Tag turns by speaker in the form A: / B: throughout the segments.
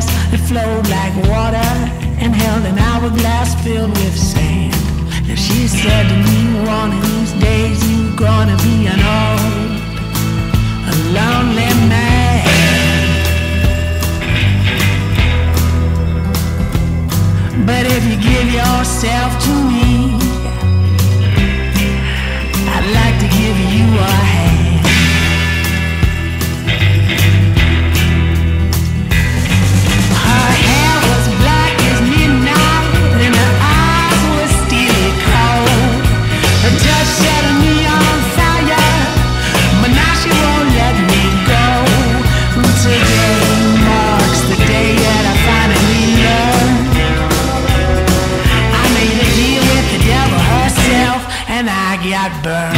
A: dress that flowed like water and held an hourglass filled with sand. And she said to me, one of these days you're gonna be an old, a lonely man. But if you give yourself to I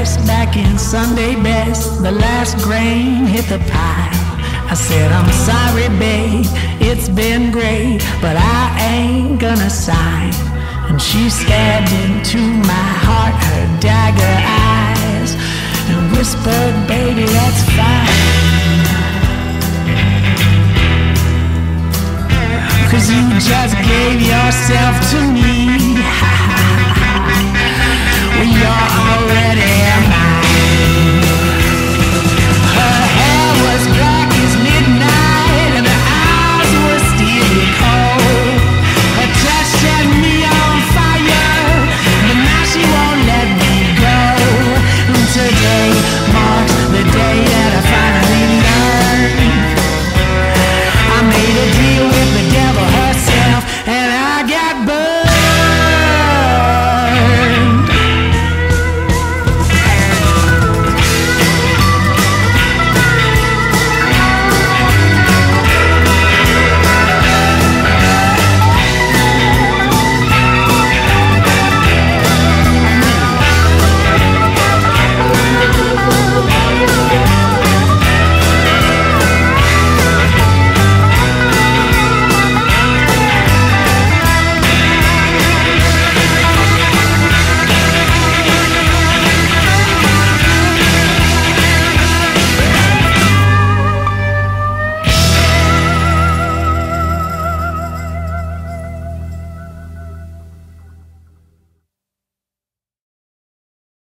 A: dressed back in Sunday best, the last grain hit the pile. I said, I'm sorry, babe, it's been great, but I ain't gonna sign. And she stabbed into my heart her dagger eyes and whispered, baby, that's fine. Cause you just gave yourself to me. well, you're already